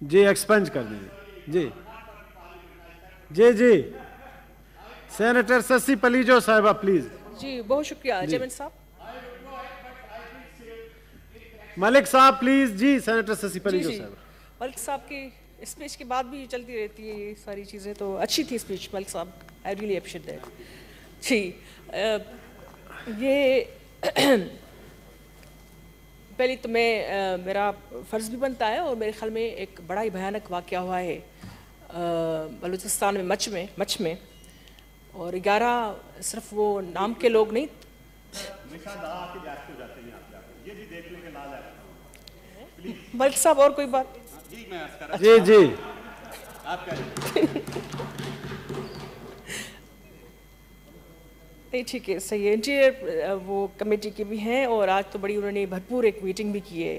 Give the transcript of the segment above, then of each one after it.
जी एक्सपेंज कर दीजिए। जी। जी जी। सेनेटर शशि पलीजो साहिबा प्लीज़ जी बहुत शुक्रिया चेयरमैन साहब। मलिक साहब प्लीज़ जी सेनेटर शशि पलीजो साहिबा। मलिक साहब की स्पीच के बाद भी चलती रहती है ये सारी चीज़ें तो अच्छी थी स्पीच मलिक साहब। आई रियली अप्रिशिएट दैट जी ये पहले तो मैं अ, मेरा फ़र्ज़ भी बनता है और मेरे ख्याल में एक बड़ा ही भयानक वाक़ हुआ है बलूचिस्तान में मच में मच में। और ग्यारह सिर्फ़ वो नाम के लोग नहीं। मलिक साहब और कोई बात? जी जी। नहीं ठीक है सही है। इंटीरियर वो कमेटी के भी हैं और आज तो बड़ी उन्होंने भरपूर एक मीटिंग भी की है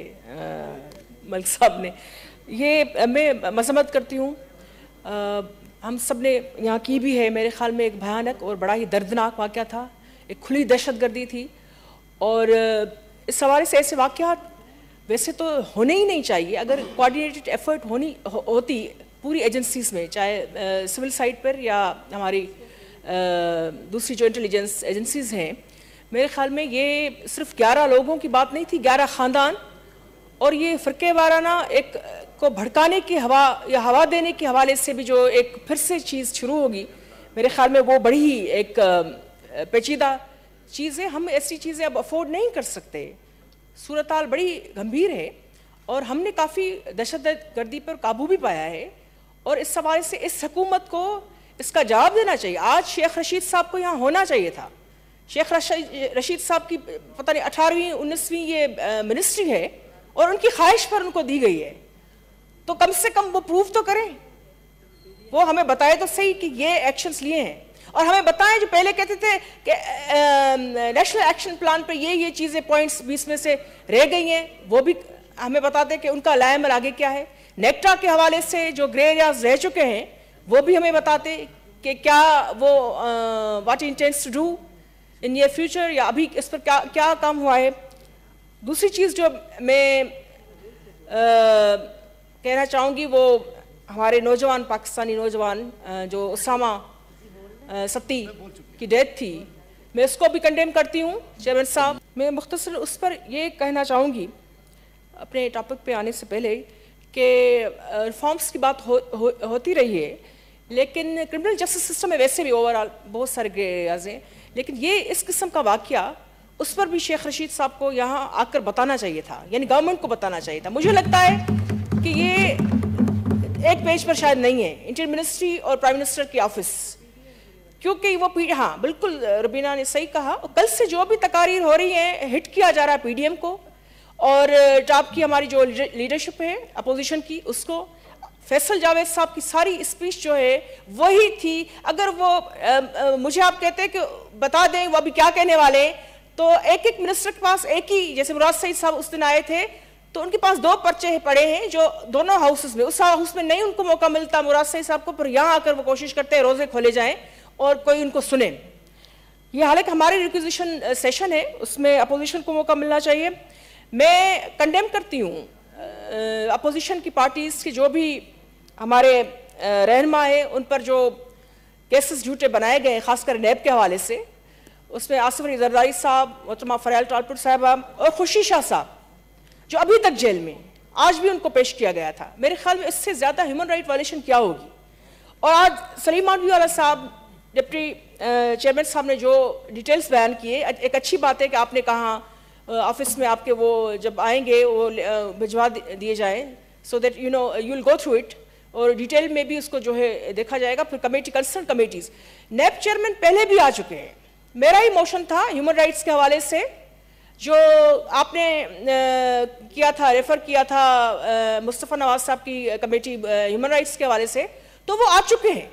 मलिक साहब ने। ये मैं मजम्मत करती हूँ हम सबने यहाँ की भी है मेरे ख्याल में एक भयानक और बड़ा ही दर्दनाक वाक़ था एक खुली दहशतगर्दी थी और इस हवाले से ऐसे वाक़ वैसे तो होने ही नहीं चाहिए। अगर कोऑर्डिनेटेड एफर्ट होनी हो, होती पूरी एजेंसीज में चाहे सिविल साइड पर या हमारी दूसरी जो इंटेलिजेंस एजेंसीज हैं, मेरे ख्याल में ये सिर्फ़ 11 लोगों की बात नहीं थी 11 ख़ानदान और ये फ़िरके वाराना एक को भड़काने की हवा या हवा देने के हवाले से भी जो एक फिर से चीज़ शुरू होगी, मेरे ख्याल में वो बड़ी ही एक पेचीदा चीज़ है हम ऐसी चीज़ें अब अफोर्ड नहीं कर सकते। सूरत बड़ी गंभीर है और हमने काफ़ी दहशत गर्दी पर काबू भी पाया है और इस हवाले से इस हकूमत को इसका जवाब देना चाहिए। आज शेख रशीद साहब को यहाँ होना चाहिए था। शेख रशीद साहब की, पता नहीं, अठारहवीं, उन्नीसवीं ये मिनिस्ट्री है और उनकी ख्वाहिश पर उनको दी गई है। तो कम से कम वो प्रूफ तो करें। वो हमें बताए तो सही कि ये एक्शंस लिए हैं। और हमें बताएँ जो पहले कहते थे कि नेशनल एक्शन प्लान पर ये ये चीज़ें पॉइंट्स बीस में से रह गई हैं। वो भी हमें बताते कि उनका लायमल आगे क्या है। नेक्टा के हवाले से जो ग्रे एरियाज़ रह चुके हैं वो भी हमें बताते कि क्या वो what intends to do in near future या अभी इस पर क्या क्या काम हुआ है। दूसरी चीज़ जो मैं अ, कहना चाहूँगी वो हमारे नौजवान पाकिस्तानी नौजवान जो उसामा सती की डेथ थी मैं इसको भी कंडेम करती हूँ चेयरमैन साहब। मैं मुख्तसर उस पर ये कहना चाहूँगी अपने टॉपिक पे आने से पहले कि रिफॉर्म्स की बात हो, हो, होती रही है लेकिन क्रिमिनल जस्टिस सिस्टम में वैसे भी ओवरऑल बहुत सारे ग्रे एरियाज़ हैं। लेकिन ये इस किस्म का वाक़ उस पर भी शेख रशीद साहब को यहाँ आकर बताना चाहिए था, यानी गवर्नमेंट को बताना चाहिए था। मुझे लगता है कि ये एक पेज पर शायद नहीं है इंटर मिनिस्ट्री और प्राइम मिनिस्टर की ऑफ़िस क्योंकि वो पी हाँ बिल्कुल रबीना ने सही कहा, और कल से जो भी तकारीर हो रही है हिट किया जा रहा है पीडीएम को, और टॉप की हमारी जो लीडरशिप है अपोजिशन की, उसको फैसल जावेद साहब की सारी स्पीच जो है वही थी। अगर वो अ, अ, मुझे आप कहते हैं कि बता दें वो अभी क्या कहने वाले तो एक एक मिनिस्टर के पास एक ही जैसे मुराद सईद साहब उस दिन आए थे तो उनके पास दो पर्चे पड़े हैं जो दोनों हाउसेस में उस हाउस में नहीं उनको मौका मिलता मुराद सईद साहब को पर यहाँ आकर वो कोशिश करते हैं रोज़े खोले जाएँ और कोई उनको सुने। ये हालाँकि हमारे रिक्विजिशन सेशन है उसमें अपोजिशन को मौका मिलना चाहिए। मैं कंडेम करती हूँ अपोजिशन की पार्टीज़ के जो भी हमारे रहनमा है, उन पर जो केसेस झूठे बनाए गए खासकर नैब के हवाले से, उसमें आसिफ अली जरदारी साहब, मोहतरमा फरयाल टालपुर साहबा और खुशी शाह साहब, जो अभी तक जेल में, आज भी उनको पेश किया गया था। मेरे ख्याल में इससे ज़्यादा ह्यूमन राइट वायलेशन क्या होगी? और आज सलीम मानवी वाला साहब डिप्टी चेयरमैन साहब ने जो डिटेल्स बयान किए, एक अच्छी बात है कि आपने कहा ऑफ़िस में आपके वो जब आएँगे वो भिजवा दिए जाएँ so that you know you will go through it और डिटेल में भी उसको जो है देखा जाएगा फिर कमेटी कंसर्न कमेटीज नेप चेयरमैन पहले भी आ चुके हैं। मेरा ही मोशन था ह्यूमन राइट्स के हवाले से जो आपने अ, किया था रेफर किया था मुस्तफ़ा नवाज़ साहब की कमेटी ह्यूमन राइट्स के हवाले से तो वो आ चुके हैं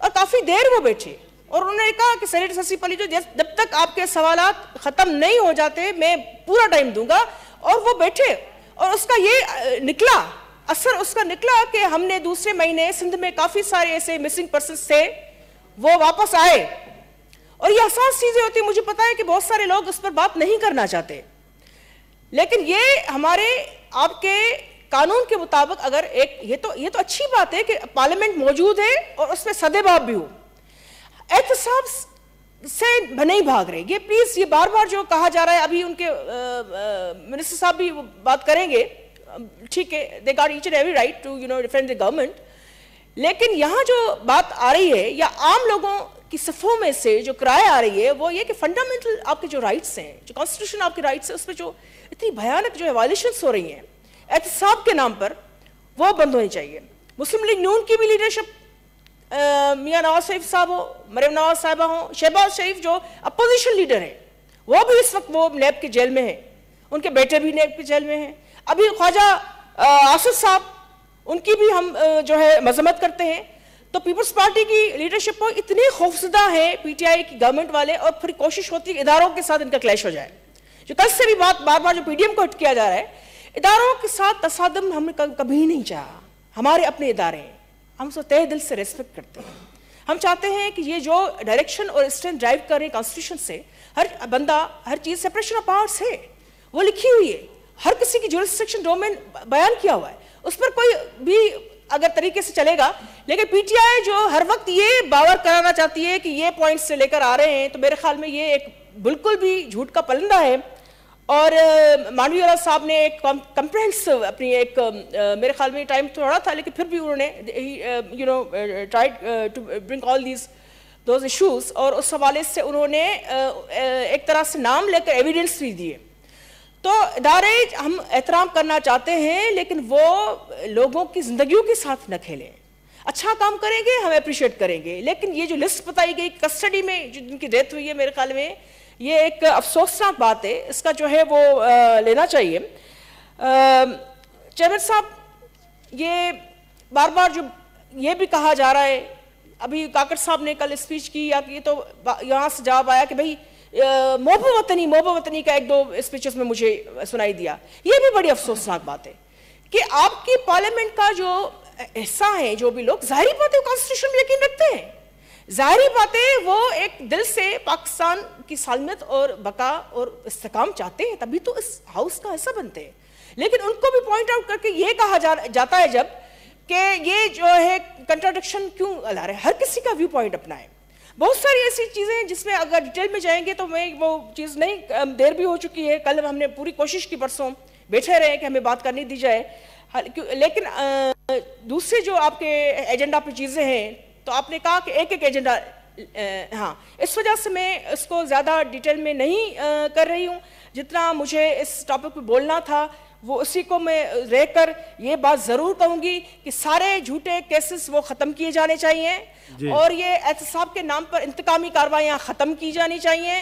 और काफ़ी देर वो बैठे। और उन्होंने कहा कि सेनेटर शशि पली जो जब तक आपके सवाल ख़त्म नहीं हो जाते, मैं पूरा टाइम दूँगा। और वो बैठे। और उसका ये निकला। असर उसका निकला कि हमने दूसरे महीने सिंध में काफ़ी सारे ऐसे मिसिंग पर्सन थे, वो वापस आए। और ये आसान चीज़ें होती, मुझे पता है कि बहुत सारे लोग उस पर बात नहीं करना चाहते। लेकिन ये हमारे, आपके कानून के मुताबिक अगर एक, ये तो ये तो अच्छी बात है कि पार्लियामेंट मौजूद है और उसमें सदेबाब भी हो। एहतसाब से नहीं भाग रहे। ये प्लीज़ ये बार बार जो कहा जा रहा है, अभी उनके मिनिस्टर साहब भी बात करेंगे। ठीक है they got each and every right to you know defend the government लेकिन यहाँ जो बात आ रही है, या आम लोगों की सफ़ों में से जो किराए आ रही है, वो ये कि फंडामेंटल आपके जो राइट्स हैं, जो कॉन्स्टिट्यूशन आपके राइट्स हैं, उसमें जो इतनी भयानक जो है वायलेशन हो रही हैं एहतसाब के नाम पर वो बंद होनी चाहिए। मुस्लिम लीग नून की भी लीडरशिप मियाँ नवाज़ शरीफ साहब हो, मरियम नवाज़ साहबा हो, शहबाज शरीफ जो अपोजिशन लीडर हैं, वो भी इस वक्त वो नैब के जेल में हैं, उनके बेटे भी नैब के जेल में हैं। अभी ख्वाजा आसिफ साहब, उनकी भी हम जो है, मजम्मत करते हैं। तो पीपल्स पार्टी की लीडरशिप को इतनी खौफजदा है पीटीआई की गवर्नमेंट वाले और फिर कोशिश होती है इदारों के साथ इनका क्लैश हो जाए। जो कल से भी बात बार बार जो पीडीएम को हट किया जा रहा है, इदारों के साथ तसादम हमने कभी नहीं चाहा। हमारे अपने इदारे हैं। हम उसको तय दिल से रेस्पेक्ट करते हैं। हम चाहते हैं कि ये जो डायरेक्शन और स्ट्रेंथ ड्राइव कर रहे हैं कॉन्स्टिट्यूशन से, हर बंदा, हर चीज़ सेपरेशन ऑफ़ पावर्स है। वो लिखी हुई है। हर किसी की जुरिस्डिक्शन डोमेन बयान किया हुआ है। उस पर कोई भी अगर तरीके से चलेगा, लेकिन पीटीआई जो हर वक्त ये बावर कराना चाहती है कि ये पॉइंट्स से लेकर आ रहे हैं तो मेरे ख्याल में ये एक बिल्कुल भी झूठ का पलंदा है। और मानवी वाला साहब ने एक कंप्रहेंसिव अपनी एक मेरे ख्याल में टाइम थोड़ा था, लेकिन फिर भी उन्होंने you know tried to bring all these those issues और उस हवाले से उन्होंने एक तरह से नाम लेकर एविडेंस भी दिए। तो इदारे हम एहतराम करना चाहते हैं, लेकिन वो लोगों की ज़िंदगियों के साथ न खेलें। अच्छा काम करेंगे, हम अप्रिशिएट करेंगे, लेकिन ये जो लिस्ट बताई गई कस्टडी में जो जिनकी डेथ हुई है, मेरे ख्याल में ये एक अफसोसनाक बात है। इसका जो है वो आ, लेना चाहिए। चेयरमैन साहब ये बार बार जो ये भी कहा जा रहा है अभी काकड़ साहब ने कल स्पीच की या ये तो यहाँ से जवाब आया कि भाई मोब वतनी मोब वतनी का एक दो स्पीचेस में मुझे सुनाई दिया। ये भी बड़ी अफसोसनाक बात है कि आपकी पार्लियामेंट का जो हिस्सा है जो भी लोग ज़ाहिर बात है कॉन्स्टिट्यूशन में यकीन रखते हैं। ज़ाहिर बात वो एक दिल से पाकिस्तान की सालमियत और बका और इस्तेकाम चाहते हैं तभी तो इस हाउस का हिस्सा बनते हैं। लेकिन उनको भी पॉइंट आउट करके ये कहा जा, जाता है जब कि ये जो है कंट्राडिक्शन क्यों ला रहे हर किसी का व्यू पॉइंट अपना है बहुत सारी ऐसी चीज़ें हैं जिसमें अगर डिटेल में जाएँगे तो मैं वो चीज़ नहीं देर भी हो चुकी है। कल हमने पूरी कोशिश की परसों बैठे रहे कि हमें बात करनी दी जाए। लेकिन दूसरे जो आपके एजेंडा पे चीज़ें हैं तो आपने कहा कि एक एक एजेंडा हाँ इस वजह से मैं इसको ज़्यादा डिटेल में नहीं आ, कर रही हूँ। जितना मुझे इस टॉपिक पे बोलना था वो उसी को मैं रहकर ये बात ज़रूर कहूँगी कि सारे झूठे केसेस वो ख़त्म किए जाने चाहिए और ये एहतसाब के नाम पर इंतकामी कार्रवाइयाँ ख़त्म की जानी चाहिए।